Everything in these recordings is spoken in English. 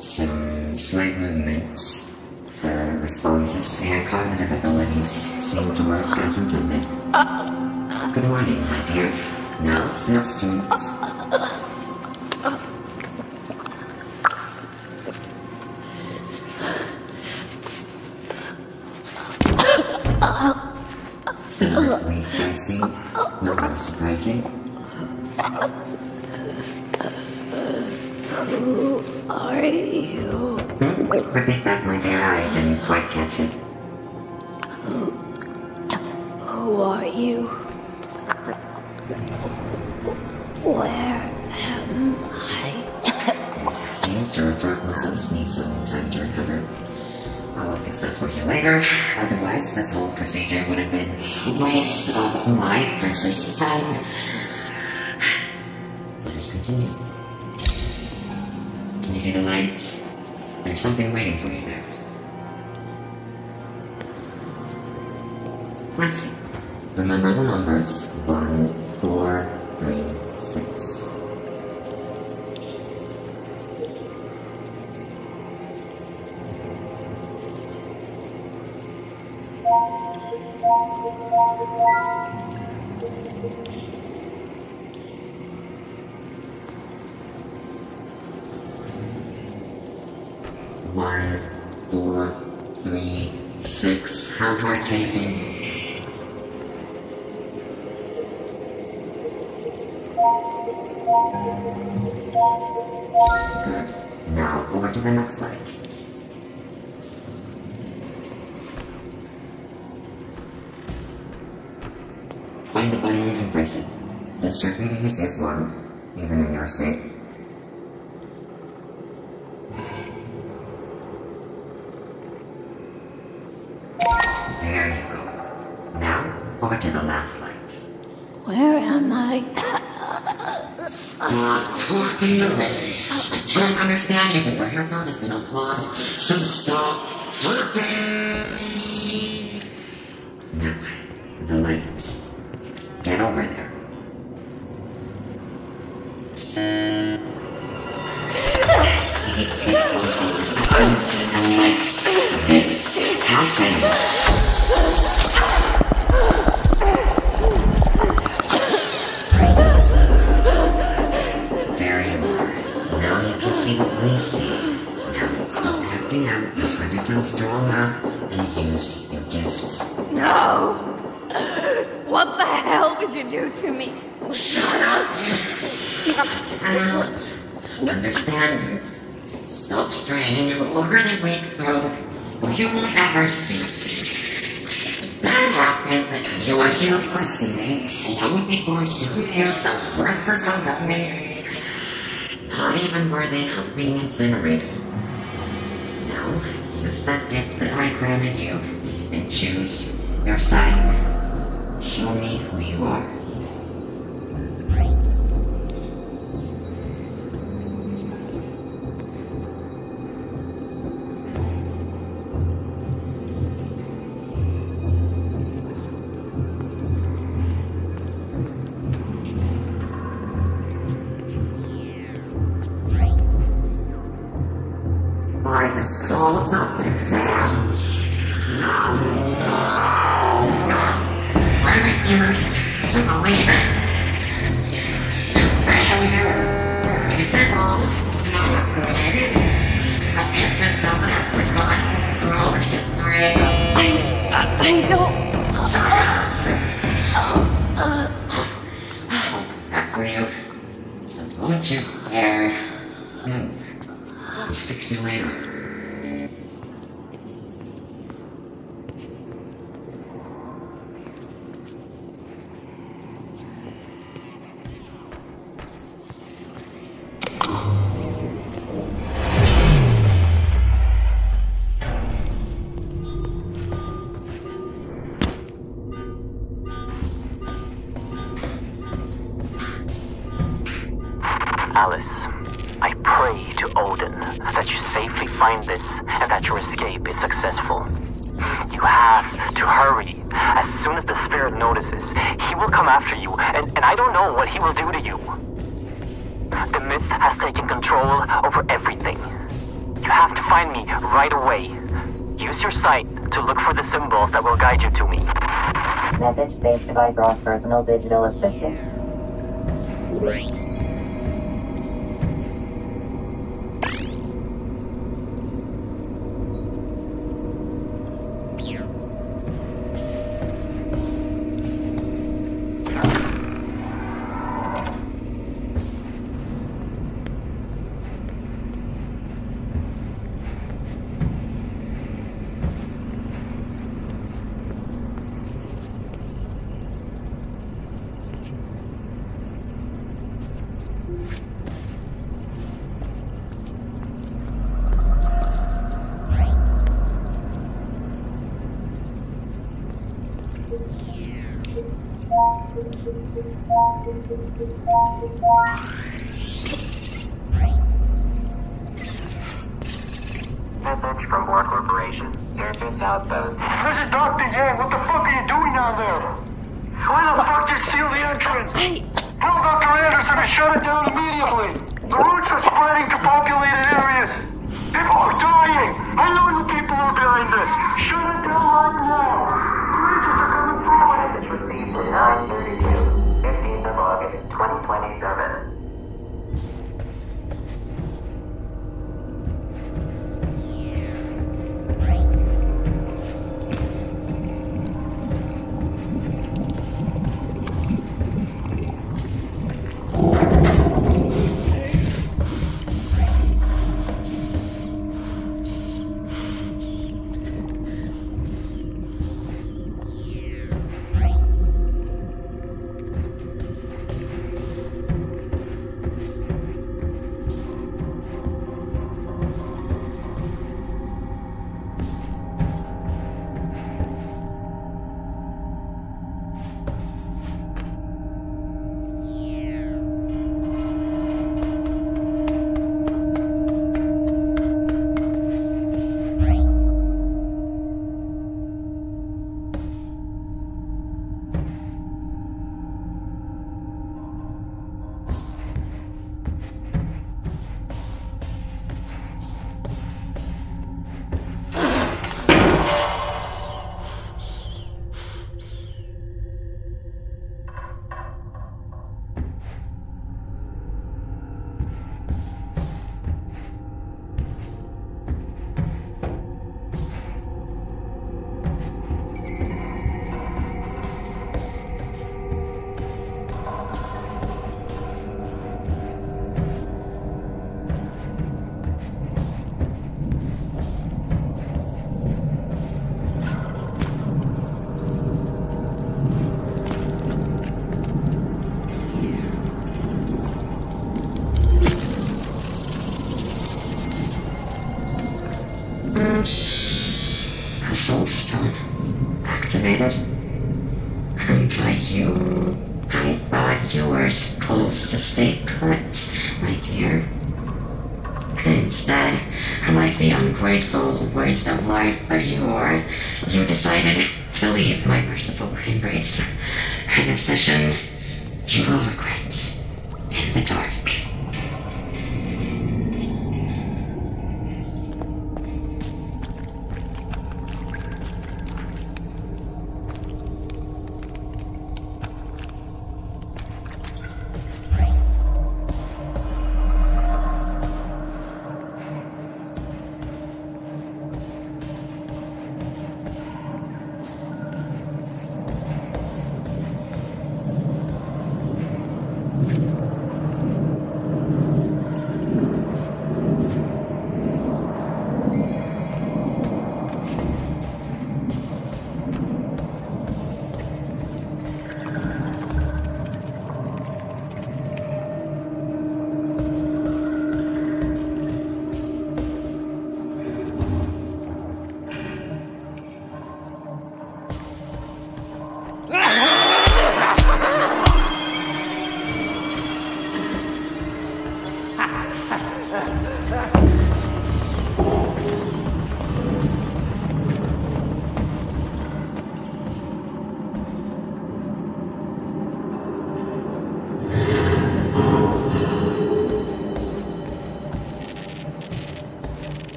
Some slight movements. The responses and cognitive abilities seem to work as intended. Uh, good morning, my dear. Now, self students. Similarly, Tracy. No more surprising. Who are you? Hmm? Repeat that, my dear. I didn't quite catch it. Who are you? Where am I? Seems your throat muscles need some time to recover. I'll fix that for you later. Otherwise, this whole procedure would have been a waste of my precious time. Let us continue. See the light? There's something waiting for you there. Let's see. Remember the numbers. One, four, One, four, three, six. How hard can it be? Good. Now over to the next light. Find the button and press it. The reading is one, even in your state. To me. I can't understand you before your phone has been unplugged. So stop talking. Do to me? Shut up! Cannot understand. Stop straining your already weak throat, you will never cease. If that happens, then you are useless to me, and I will be forced to hear some worthless of me. Not even worthy of being incinerated. Now, use that gift that I granted you, and choose your side. Show me who you are. Hmm. I'll fix you later. Has taken control over everything. You have to find me right away. Use your sight to look for the symbols that will guide you to me. Message saved by Gross Personal Digital Assistant. Down to stay put, my dear. But Instead, like the ungrateful waste of life that you are, you decided to leave my merciful embrace. A decision you will regret in the dark.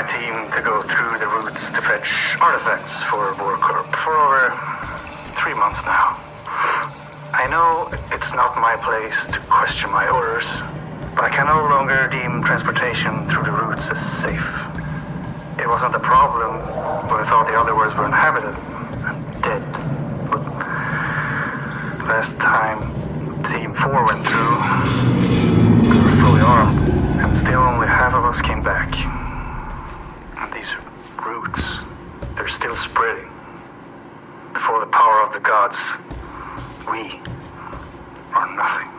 My team to go through the routes to fetch artifacts for Warcorp for over three months now. I know it's not my place to question my orders, but I can no longer deem transportation through the routes as safe. It wasn't a problem when I thought the other worlds were inhabited and dead. But last time Team 4 went through, we were fully armed, and still only half of us came back. Roots, they're still spreading. Before the power of the gods, we are nothing.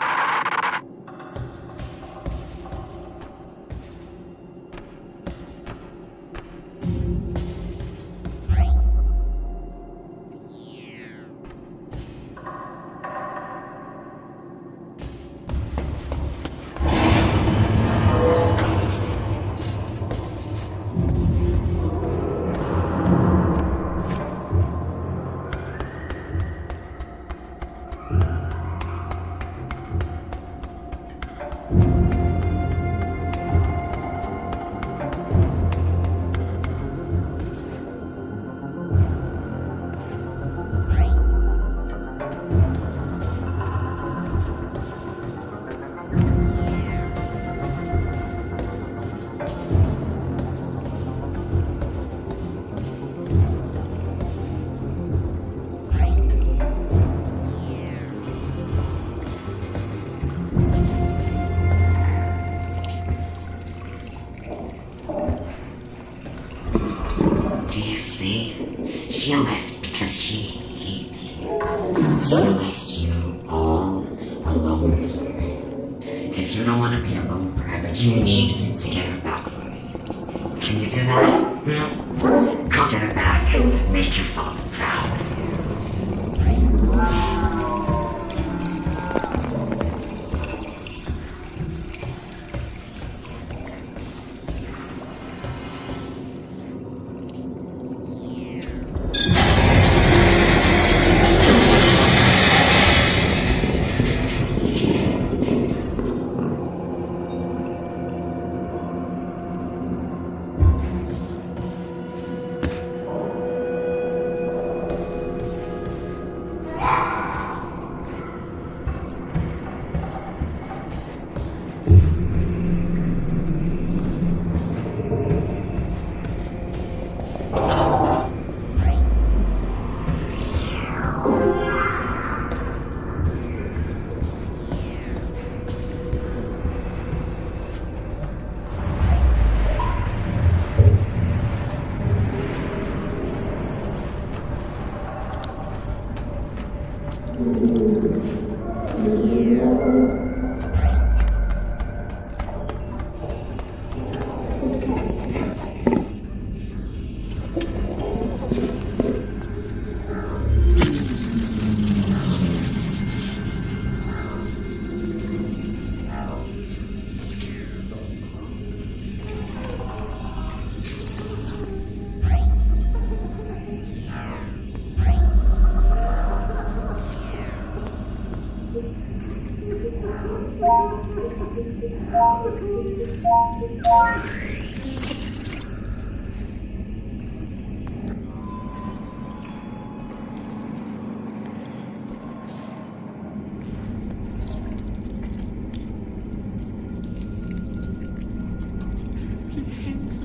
One, Robbie.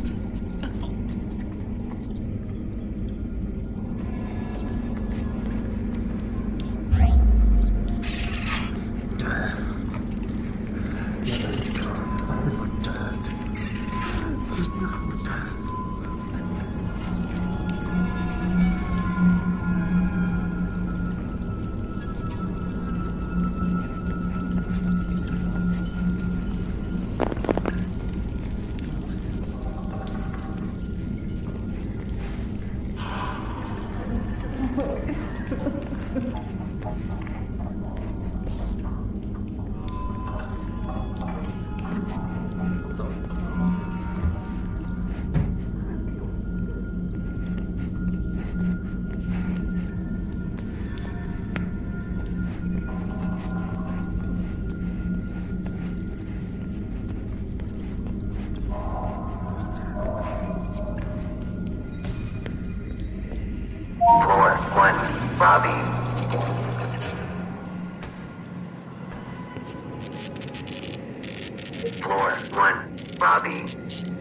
Floor one, Robbie.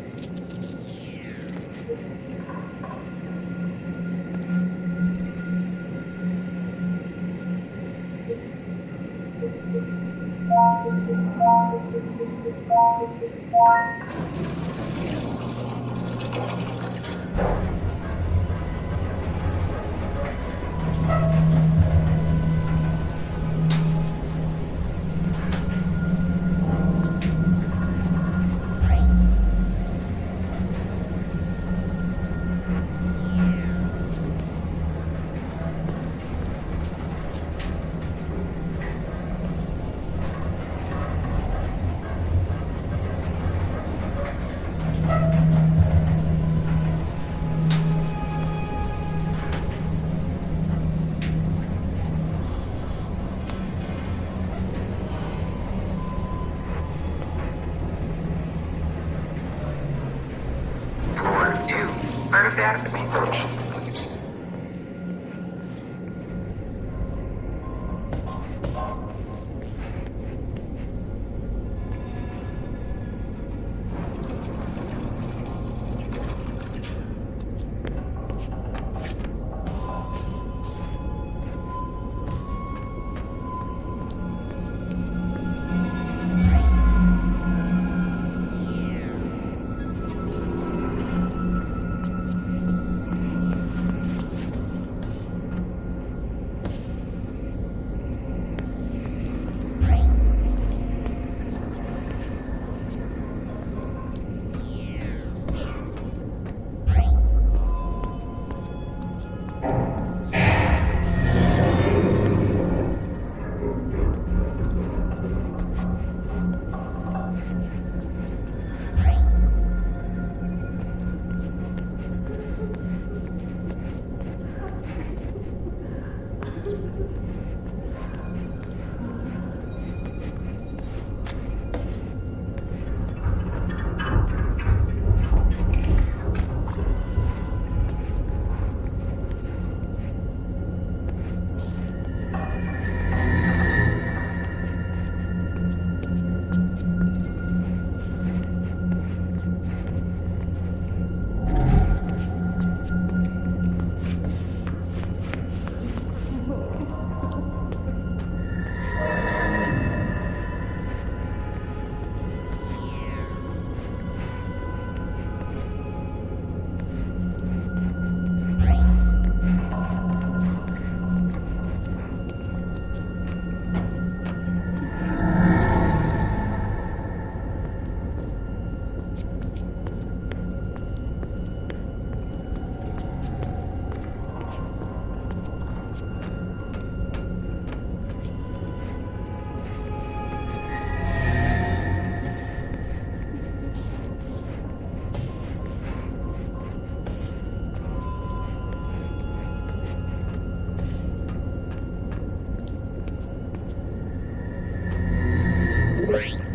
Bye.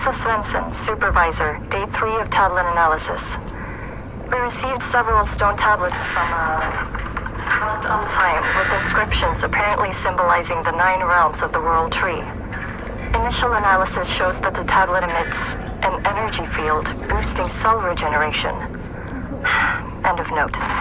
Lisa Svensson, Supervisor, Day 3 of tablet analysis. We received several stone tablets from a front Alfheim with inscriptions apparently symbolizing the nine realms of the World Tree. Initial analysis shows that the tablet emits an energy field boosting cell regeneration. End of note.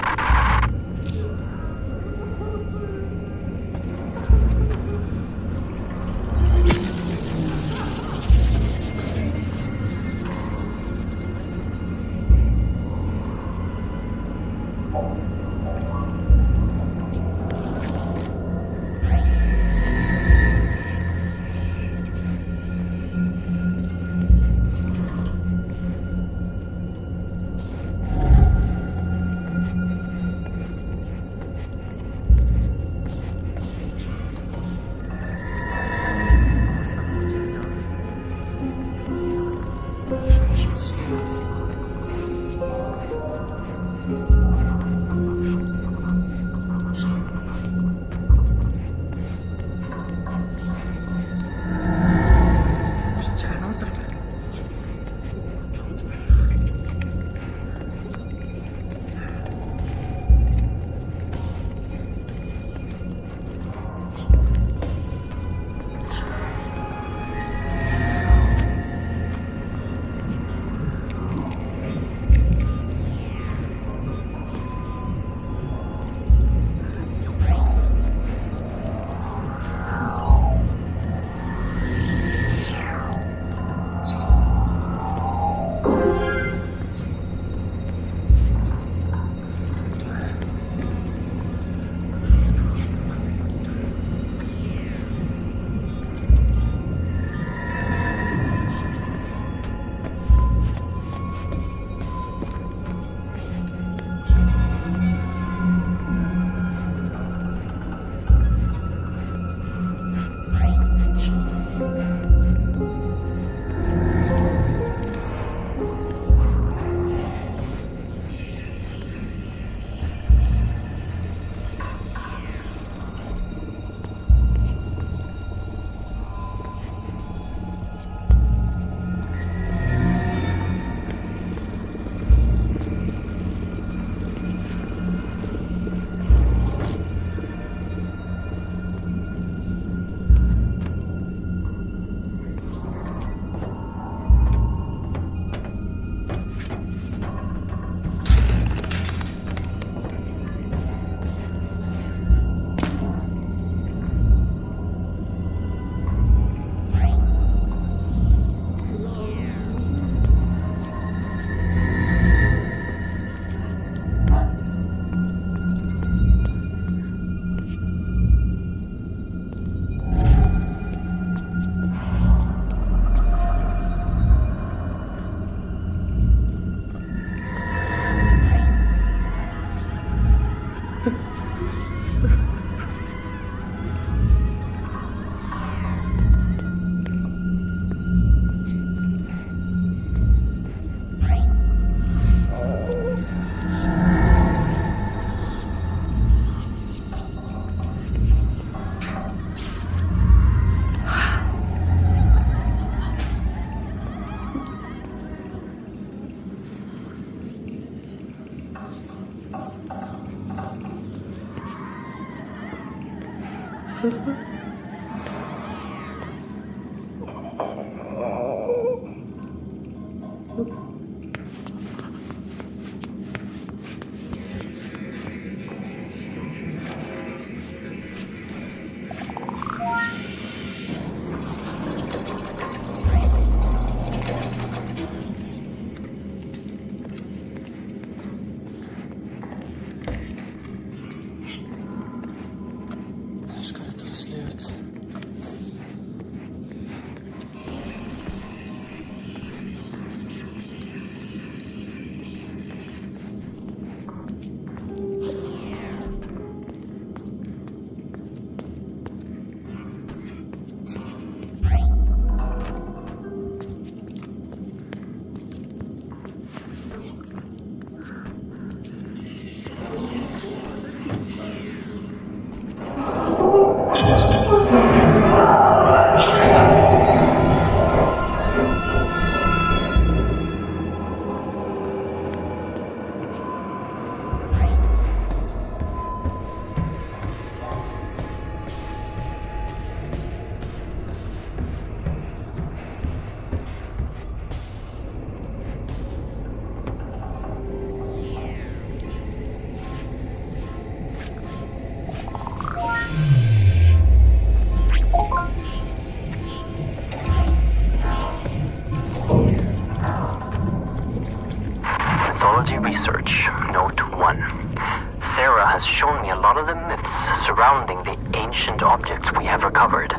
Surrounding the ancient objects we have recovered.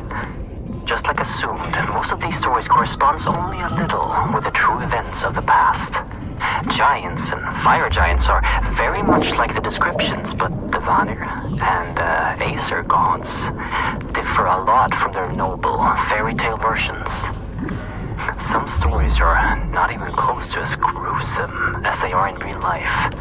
Just like assumed, most of these stories corresponds only a little with the true events of the past. Giants and fire giants are very much like the descriptions, but the Vanir and uh, Aesir gods differ a lot from their noble fairy tale versions. Some stories are not even close to as gruesome as they are in real life.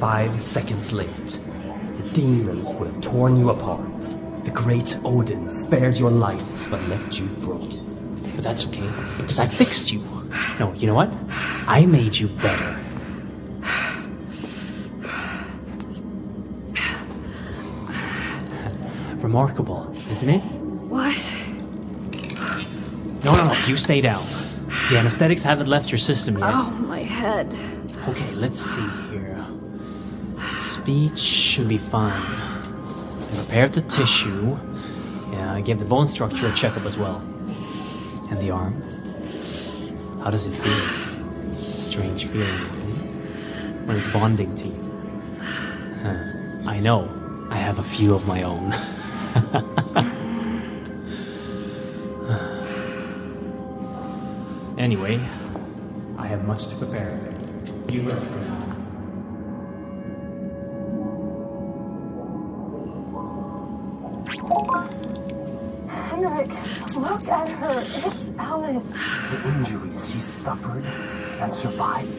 Five seconds late, the demons would have torn you apart. The great Odin spared your life, but left you broken. But that's okay, because I fixed you. No, you know what? I made you better. Remarkable, isn't it? What? No, no, no, you stay down. The anesthetics haven't left your system yet. Oh, my head. Okay, let's see here. Speech should be fine. I repaired the tissue. Yeah, I gave the bone structure a checkup as well. And the arm. How does it feel? Strange feeling, isn't? When it's bonding to you. Huh. I know. I have a few of my own. anyway, I have much to prepare. You rest It's Alice. The injuries she suffered and survived.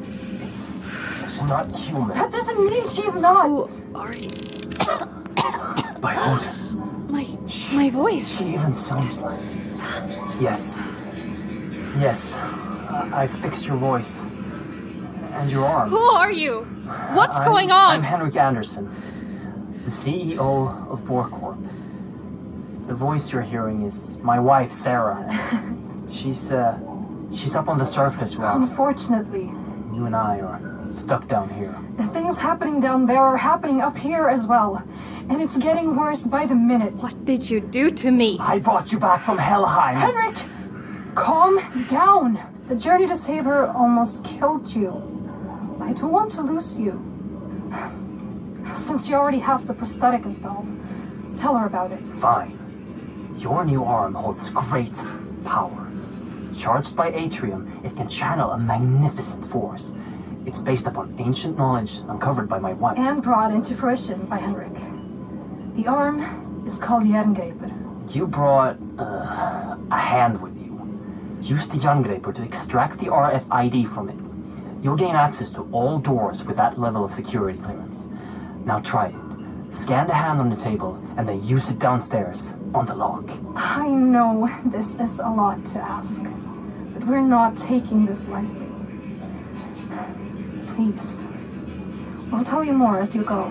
It's, it's not human. That doesn't mean she's not. Who are you? By Odin. My, my voice. She even sounds like. Yes. Yes. I, I fixed your voice. And your arm. Who are you? What's I'm- going on? I'm Henrik Anderson, the CEO of Borcorp. The voice you're hearing is my wife, Sarah. she's, uh, she's up on the surface, Rob. Unfortunately, You and I are stuck down here. the things happening down there are happening up here as well. And it's getting worse by the minute. What did you do to me? I brought you back from Helheim. Henrik, calm down. The journey to save her almost killed you. I don't want to lose you. Since she already has the prosthetic installed, tell her about it. Fine. Your new arm holds great power. Charged by Atrium, it can channel a magnificent force. It's based upon ancient knowledge uncovered by my wife. And brought into fruition by Henrik. The arm is called Jerngreper. You brought uh, a hand with you. Use the Jerngreper to extract the RFID from it. You'll gain access to all doors with that level of security clearance. Now try it. Scan the hand on the table and then use it downstairs on the lock. I know this is a lot to ask, we're not taking this lightly. Please. I'll tell you more as you go.